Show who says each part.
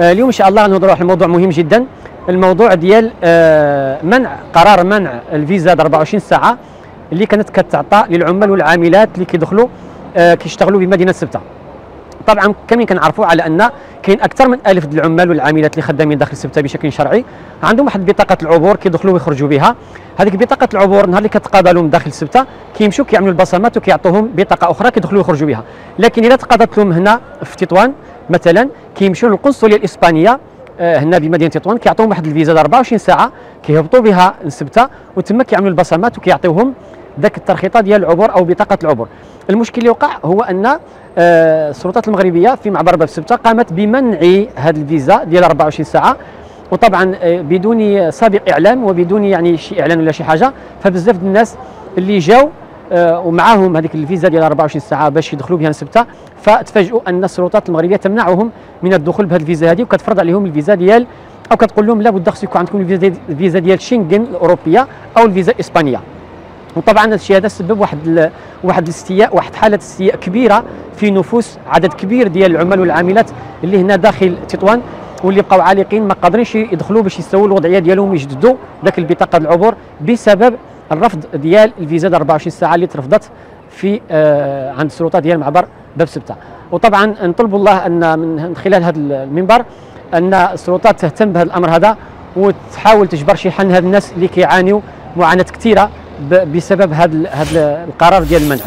Speaker 1: آه، اليوم إن شاء الله غنهضروا على موضوع مهم جدا. الموضوع ديال آه، منع قرار منع الفيزا د 24 ساعة اللي كانت كتعطى للعمال والعاملات اللي كيدخلوا آه، كيشتغلوا بمدينة سبتة. طبعا كاملين كنعرفوا على أن كاين أكثر من ديال العمال والعاملات اللي خدامين داخل سبتة بشكل شرعي. عندهم واحد بطاقة العبور كيدخلوا ويخرجوا بها. هذيك بطاقة العبور نهار اللي كتقاضى لهم داخل سبتة كيمشيو كيعملوا البصمات وكيعطوهم بطاقة أخرى كيدخلوا ويخرجوا بها. لكن اذا تقاضت لهم هنا في تطوان مثلا كيمشيو للقنصلية الإسبانية آه، هنا بمدينة تطوان كيعطوهم واحد الفيزا 24 ساعة كيهبطوا بها لسبته وتما كيعملوا البصمات وكيعطيوهم ذاك الترخيطة ديال العبور أو بطاقة العبور. المشكل اللي وقع هو أن آه، السلطات المغربية في معبر باب سبته قامت بمنع هذه الفيزا ديال 24 ساعة وطبعا آه، بدون سابق إعلام وبدون يعني شي إعلان ولا شي حاجة فبزاف الناس اللي جاوا آه، ومعاهم هذيك الفيزا ديال 24 ساعة باش يدخلوا بها لسبته فتفاجئوا أن السلطات المغربية تمنعهم من الدخول بهذه الفيزا هذه وكتفرض عليهم الفيزا ديال أو كتقول لهم لابد خصو يكون عندكم الفيزا ديال شنغن الأوروبية أو الفيزا الإسبانية. وطبعا هذا الشيء هذا سبب واحد واحد الاستياء واحد حالة استياء كبيرة في نفوس عدد كبير ديال العمال والعاملات اللي هنا داخل تطوان واللي بقاو عالقين ما قادرينش يدخلوا باش يسووا الوضعية ديالهم ويجددوا ذاك البطاقة العبور بسبب الرفض ديال الفيزا 24 ساعة اللي ترفضت في آه عند السلطة ديال معبر باب سبتة. وطبعا نطلب الله أن من خلال هذا المنبر أن السلطات تهتم بهذا الأمر هذا وتحاول تجبر شي حل هاد الناس اللي كيعانيوا معاناة كثيرة بسبب هذا القرار ديال المنع.